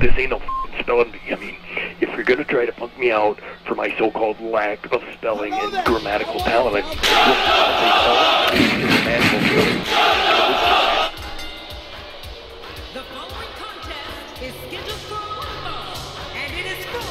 this ain't no f***ing spelling bee. I mean, if you're gonna try to punk me out for my so-called lack of spelling and grammatical talent, I mean, listen, it's a magical feeling. The following contest is scheduled for one fall, and it is for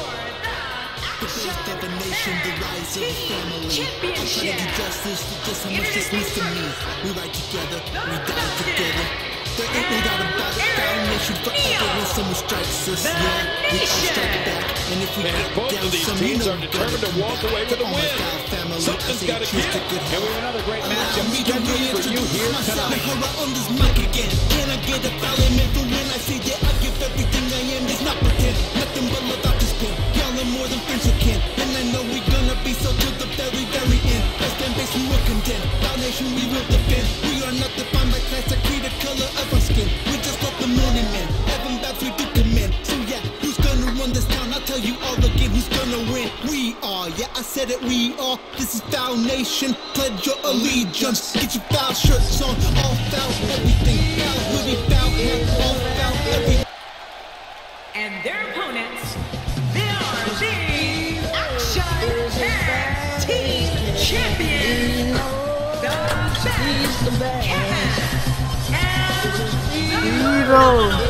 the first definition, the rise of the family. I try to do Championship. justice to just how much this means to me. We ride together, we die together. There ain't no doubt about it. Foundation forever when someone strikes us. The Yeah, we all strike Nation. back. And if we And get both down of these some, teams you are determined gotta walk away with a win. Something's got to give. And we have another great matchup to scheduled for you here tonight. on this mic again. Can I get a violin for when I say that I give everything I am? It's not pretend, nothing but love out this pen. Y'all are more than friends who can, and I know we gonna be so to the very, very end. Best fan base we will contend, our nation we will defend. We are not defined by class, I said it, we are. This is FALNation, pledge your allegiance. Get your foul shirts on, all foul everything. Foul hoodie, foul hat, all foul everything. And their opponents, they are the Action Tag Team Champions, the best, Kevin, and the referee will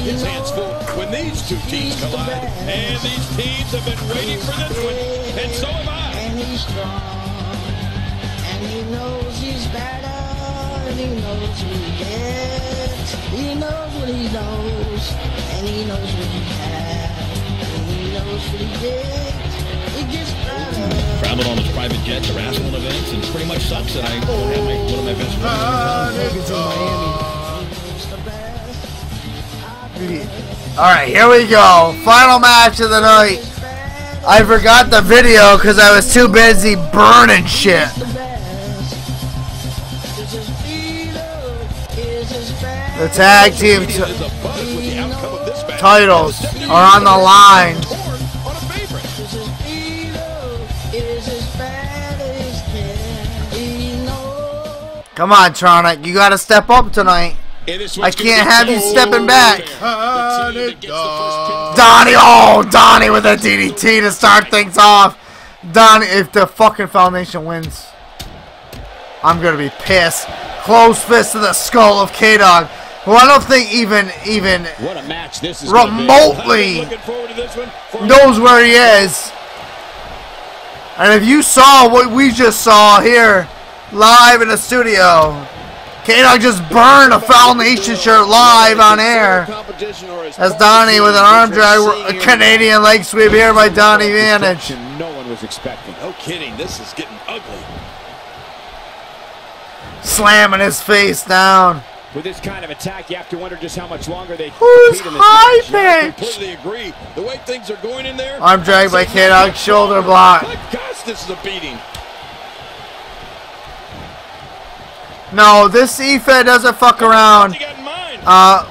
undoubtedly have his hands full when these two teams collide. And these teams have been waiting for this one, and so have I. and he's strong, and he knows he's better, and he knows what he gets, he knows what he knows, and he knows what he has, and he knows what he gets, he gets. Traveled on his private jet to wrestling events and pretty much sucks that I don't have my, one of my best friends. All right, here we go. Final match of the night. I forgot the video because I was too busy burning shit. The tag team titles are on the line. Come on, Tronic, you gotta step up tonight. I can't have you stepping back. fair. The team that gets the first pin Donnie, oh, Donnie with a DDT to start things off. Donnie, if the fucking Foundation wins, I'm gonna be pissed. Close fist to the skull of K Dog, who I don't think even even What a match this is. Remotely I've been looking forward to this one for knows where he is. And if you saw what we just saw here, live in the studio, K Dog just burned a FALNation shirt live on air. As Donnie with an arm drag, a Canadian leg sweep here by Donnie Vantage. No one was expecting. No kidding. This is getting ugly. Slamming his face down. With this kind of attack, you have to wonder just how much longer they Who's compete in this high match. I pitch? completely agree. The way things are going in there. Arm drag by K Dog, shoulder block. My gosh, this is a beating. No, this E-Fed doesn't fuck around you got in uh,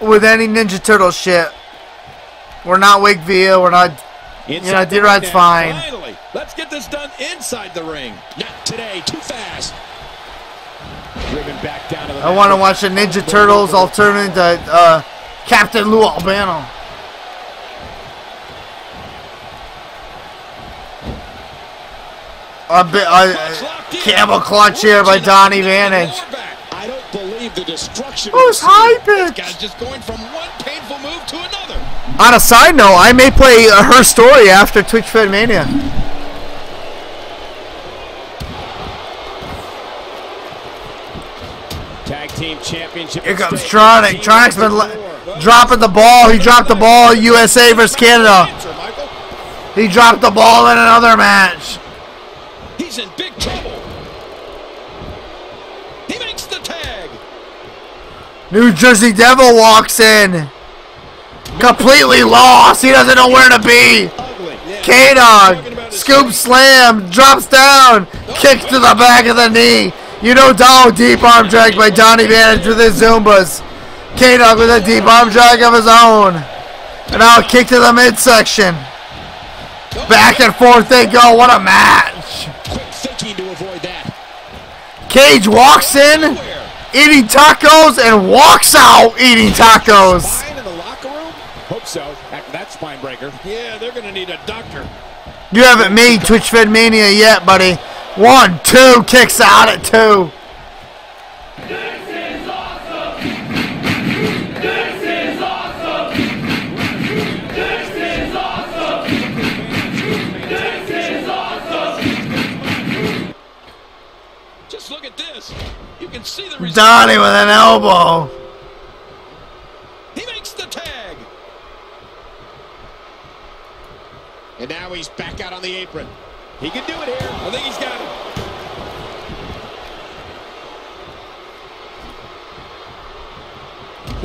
with any Ninja Turtle shit. We're not Wig Via, we're not. Inside You know, D-Rod's fine. Finally, let's get this done inside the ring. Not today, too fast. Driven back down to the I want to watch the Ninja Turtles alternate to uh, Captain Lou Albano. A bit, uh, camel clutch here by Donnie Vantage. I don't believe the destruction. Who's we're high pitch? guy's just going from one painful move to another. On a side note, I may play uh, her story after Twitch Fed Mania. Tag team championship. Here comes. Tronic. Tronic's been number le- four. dropping the ball. He dropped the ball. USA versus Canada. He dropped the ball in another match. He's in big trouble. He makes the tag. New Jersey Devil walks in. Completely lost. He doesn't know where to be. Ugly. Yeah. K Dog. Scoop slam. Drops down. Kick to the back of the knee. You know Dow deep arm drag by Donnie Vantage with his Zumbas. K Dog with a deep arm drag of his own. And now kick to the midsection. Back and forth they go. What a match. Quick thinking to avoid that. Cage walks in. eating tacos and walks out eating tacos. In the locker room? Hope so. After that spine breaker. Yeah, they're going to need a doctor. You haven't made Twitch Fed Mania yet, buddy. One, two, kicks out at two. Donnie with an elbow. He makes the tag. And now he's back out on the apron. He can do it here. I think he's got it.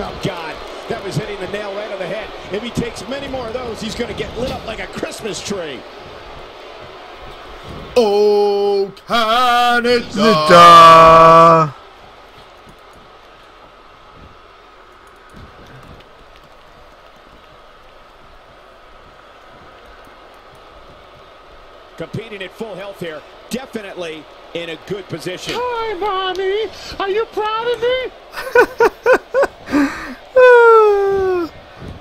Oh, God. That was hitting the nail right on the head. If he takes many more of those, he's going to get lit up like a Christmas tree. Oh, Canada. Duh. Competing at full health here. Definitely in a good position. Hi, Mommy. Are you proud of me?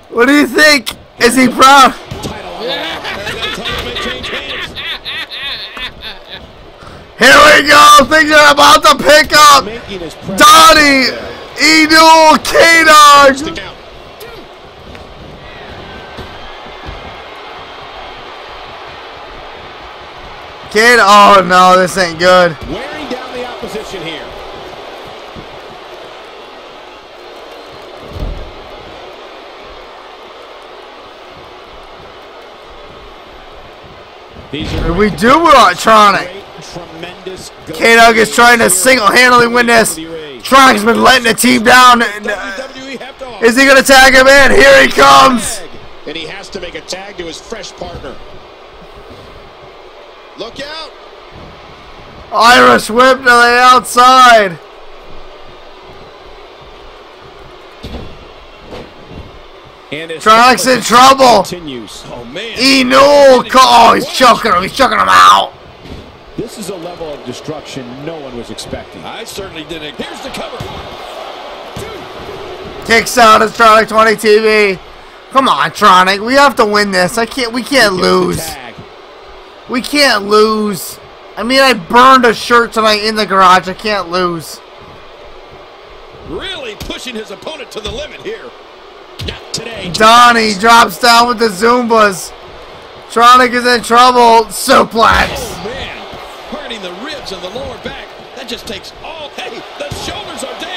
what do you think? Is he proud? Title on the line. And that title may change hands. Here we go. Things are about to pick up. Making his presence Donnie, Edel, K-Dog. Kid, oh no, this ain't good. Wearing down the opposition here. These are We do tremendous. K-Dog is trying to single-handedly win this. Tronic's been letting the team down. WWE have to offer. Is he gonna tag him in? Here he comes. And he has to make a tag to his fresh partner. Look out! Irish whip to the outside. And his Tronic's in trouble. continues. Oh, man. Eno, oh, he's choking him. He's choking him out. This is a level of destruction no one was expecting. I certainly didn't. Here's the cover. Kicks out of Tronic 20 TV. Come on, Tronic. We have to win this. I can't. We can't Gets the lose. We can't lose. I mean, I burned a shirt tonight in the garage. I can't lose. Really pushing his opponent to the limit here. Not today. Donnie drops down with the Zumbas. Tronic is in trouble. Suplex. Oh, man. Hurting the ribs and the lower back. That just takes all. Hey, the shoulders are down.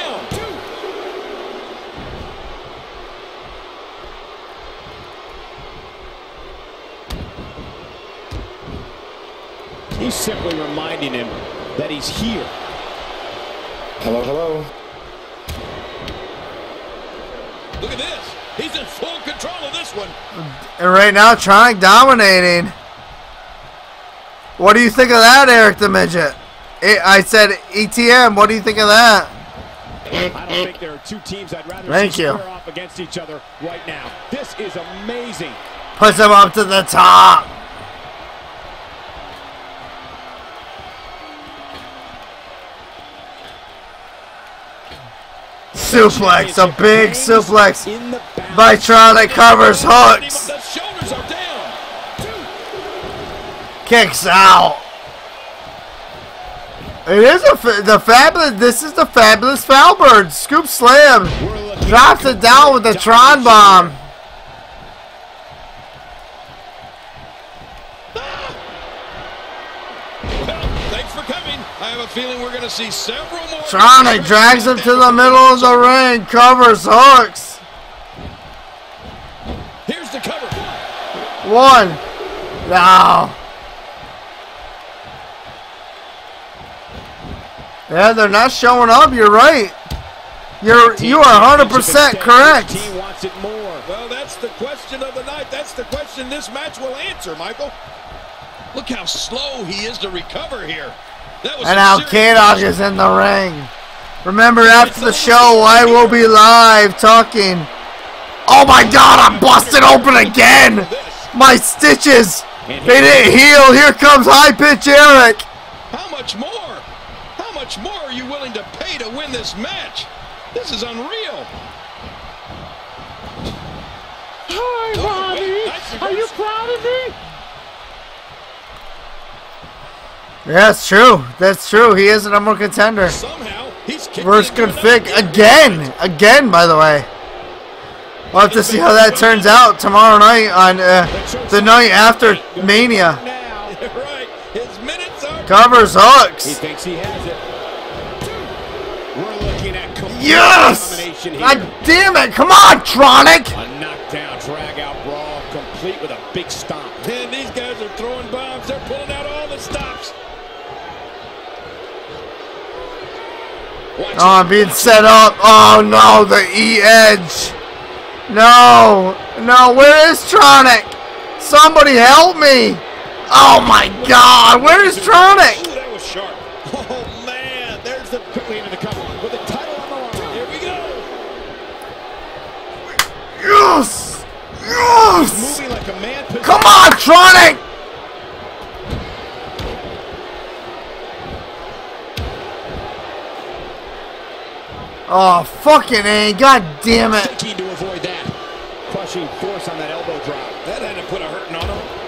He's simply reminding him that he's here. Hello, hello. Look at this. He's in full control of this one. And right now, Tronic dominating. What do you think of that, Eric the Midget? I I said ETM. What do you think of that? I don't think there are two teams I'd rather Thank see you. square off against each other right now. This is amazing. Puts him up to the top. Suplex, a big suplex. In the back. by Tronic covers hooks. The shoulders are down. Kicks out. It is a the fabulous. This is the fabulous Falbird. Scoop slam. Drops it down with the Tron bomb. Feeling we're going to see several more. Tronic drags him to the middle of the ring. Covers hooks. Here's the cover. One. Now. Yeah, they're not showing up. You're right. You're you are 100% correct. Team wants it more. Well, that's the question of the night. That's the question this match will answer, Michael. Look how slow he is to recover here. That was And some now serious K-Dog is in the ring. Remember, after the show, I will be live talking. Oh my god, I'm busted open again! My stitches! They didn't heal. Here comes High Pitch Eric. How much more? How much more are you willing to pay to win this match. This is unreal. Hi, oh, Bobby. Are you proud of me? Yeah, that's true. That's true. He is a number one contender. Somehow, he's Versus into good another fig again. Again, by the way. We'll have to see how that turns out tomorrow night on uh, the night after Mania. Now, right. His minutes are Covers he hooks. thinks he has it. We're looking at complete Yes! God damn it! Come on, Tronic! A knockdown, drag-out brawl, complete with a big stomp. Oh, I'm being set up. Oh no, the E edge. No, no, where is Tronic? Somebody help me! Oh my God, where is Tronic? Ooh, that was sharp. Oh, man. There's the quickly into the cover with the title on the line. Here we go. Yes, yes. Moving like a man possessed. Come on, Tronic! Oh, fucking A. God damn it. Keen to avoid that. Crushing force on that elbow drop. That had to put a hurting on him.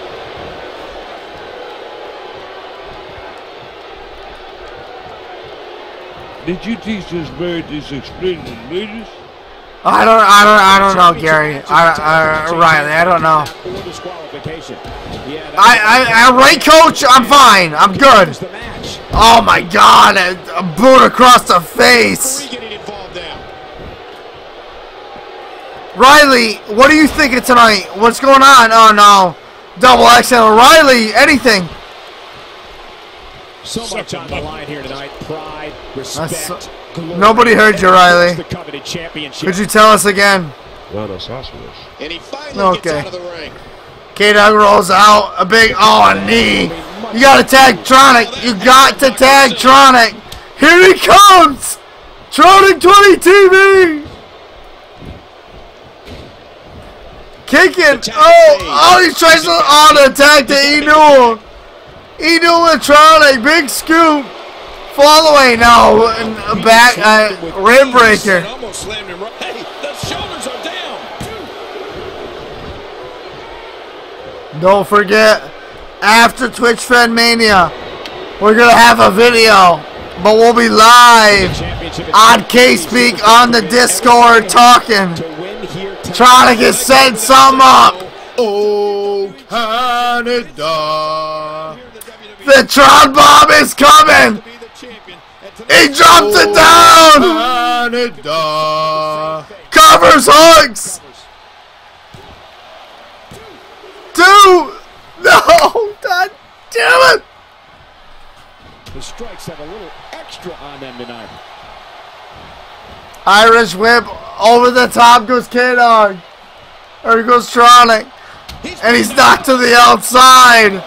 Did you teach this bird this explaining meters? I don't, I don't, I don't know, Gary. I, I, Riley, I don't know. Or disqualification. Yeah, that's I, I, I, right, coach? I'm fine. I'm good. Oh my god, a, a boot across the face. Referee getting involved now. Riley, what are you thinking tonight? What's going on? Oh no. Double XL. Riley, anything. So much on the line here tonight. Pride, respect, so- glory. Nobody heard you, Riley. The coveted championship. Could you tell us again? And he finally gets Okay. out of the ring. K Dog rolls out. A big, oh, a knee. You gotta tag Tronic. You got to tag Tronic. Here he comes. Tronic 20 TV. Kicking. Oh, oh, he's trying to, oh, the attack to Enul. Enul and Tronic. Big scoop. Fall away now. Back, uh, rib breaker. Almost slammed him right. Hey, the shoulders are down. Don't forget, after Twitch Fed Mania, we're gonna have a video, but we'll be live on K-Speak on the Discord talking. to win here tonight. Trying to get set some up. Oh, Canada. The Tron Bomb is coming. Be the champion. And He tonight, drops it down. Canada. Covers hooks. Two. No. God damn it. the strikes have a little extra on them tonight. Irish whip over the top goes K Dog. Or goes Tronic. And he's knocked to the outside.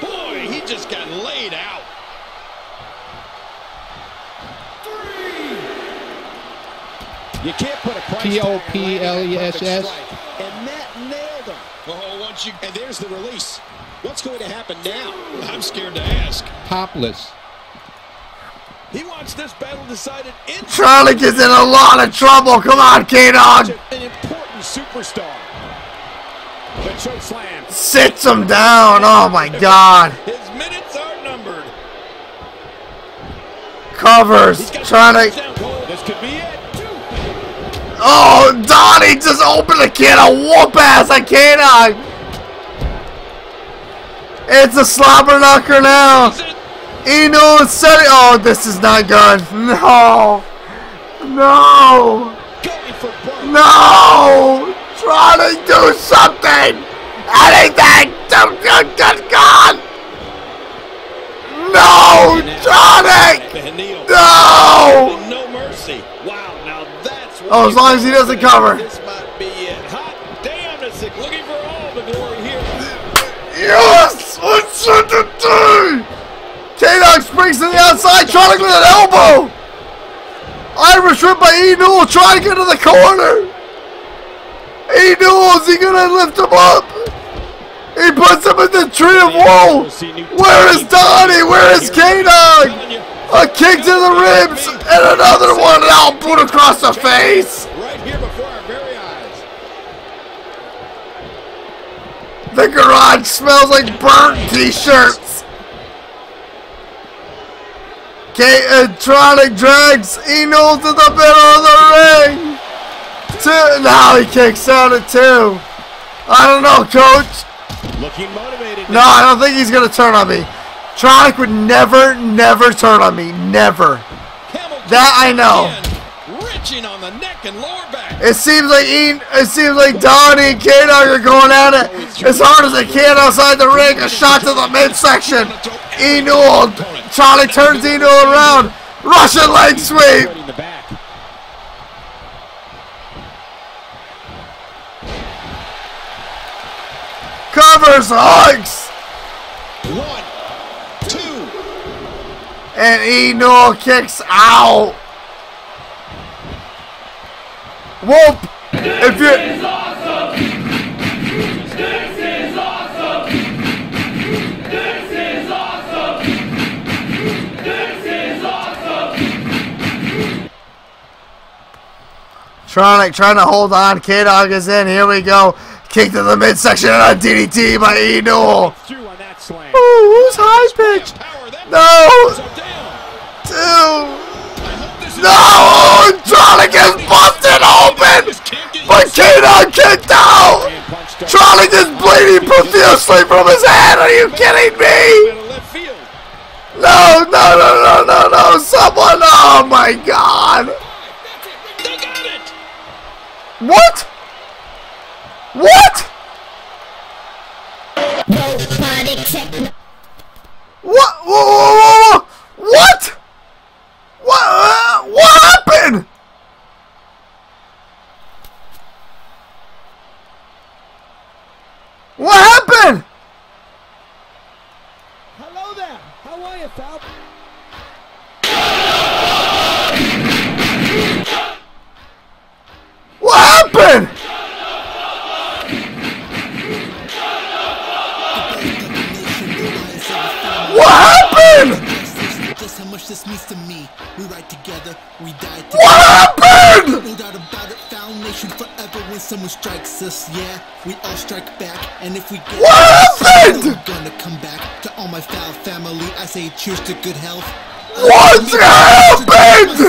Boy, he just got laid out. Three. You can't put a price P-O-P-L-E-S-S. tag on that perfect. And that nailed him. Oh, once you, And there's the release. What's going to happen now? I'm scared to ask. Topless. Wants this battle decided in. Tronic is in a lot of trouble. Come on, K Dog. An important superstar. The choke slam. Sits him down. Oh my god. His minutes are numbered. Covers. Tronic. This could be it. Oh, Donnie just opened a can of whoop ass on K Dog. It's a slobber knocker now. Eno said it. Oh, this is not good. No. No. Going for broke. No. Try to do something. Anything. Do good, good God. No. Neil. No. No mercy. Wow, now that's Oh, as long as he doesn't cover. This might be it. Hot damn, looking for all the glory here. Yes. What's it to do? To the outside, trying to get an elbow. Irish whip by E Newell, trying to get to the corner. E Newell, is he gonna lift him up? He puts him in the tree of woe. Where is Donnie? Where is K-Dog? A kick to the ribs and another one out boot across the face. The garage smells like burnt t-shirts. K-Tronic drags Eno to the middle of the ring. Two, now he kicks out at two. I don't know, coach. Looking motivated. No, I don't think he's going to turn on me. Tronic would never, never turn on me. Never. That I know. Wrenching on the neck and lower back. It seems like Ian, it seems like Donnie and K-Dog are going at it as hard as they can outside the ring. A shot to the midsection. Eno, Charlie turns Eno around. Russian leg sweep. Covers, hugs. One, two. And Eno kicks out. Whoop. If you... Tronic trying to hold on. K-Dog is in. Here we go. Kick to the midsection and a DDT by Eno. Through on that slam. Ooh, who's high pitch? No. Two. I hope this is No! Tronic is busted open! But K-Dog kicked out! Tronic is bleeding profusely from his head! Are you kidding me? middle left field. No, no, no, no, no, no! Someone! Oh my god! What? What? What? Whoa, whoa, whoa. What? What? Uh, what happened? What happened? Together, we die together. What happened? No doubt about it, foundation forever when someone strikes us, yeah. We all strike back, and if we get What happened? we're gonna come back to all my foul family. I say cheers to good health. What's happened?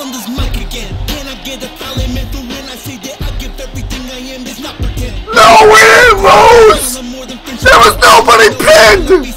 On this mic again. Can I get a foul amen for when I say that I give everything I am? It's not pretend. No, we didn't lose. I'm more than friends. There was nobody pinned.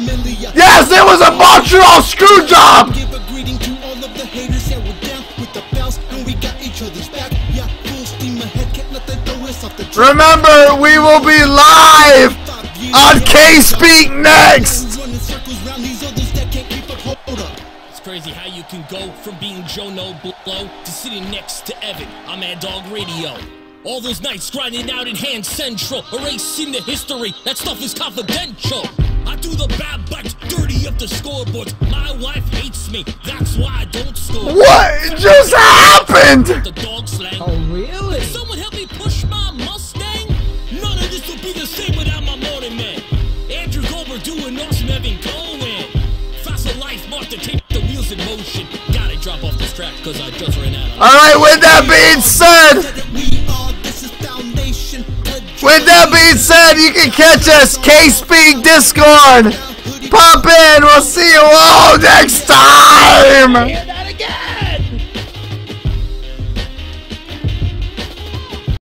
Yes, it was a Montreal screw job. Give a greeting to all of the haters. Yeah, we're down with the bounce, and we got each other's back. Yeah, full steam ahead. Can't let them throw us off the track. Remember, we will be live on K Speak next. Running circles round these others that can't keep up. Hold up. It's crazy how you can go from being Joe No Blow to sitting next to Evan on Mad Dog Radio. All those nights grinding out in Hand Central, erasing the history. That stuff is confidential. I do the bad bites, dirty up the scoreboards. My wife hates me, that's why I don't score. What just happened? The dog slang. Oh, really? Someone help me push my Mustang? None of this would be the same without my morning man. Andrew Goldberg doing awesome Evan Cohen. Faster life, Mark to take the wheels in motion. Gotta drop off this track because I just ran out. All right, with that being said, with that being said, you can catch us K Speak Discord. Pop in. We'll see you all next time.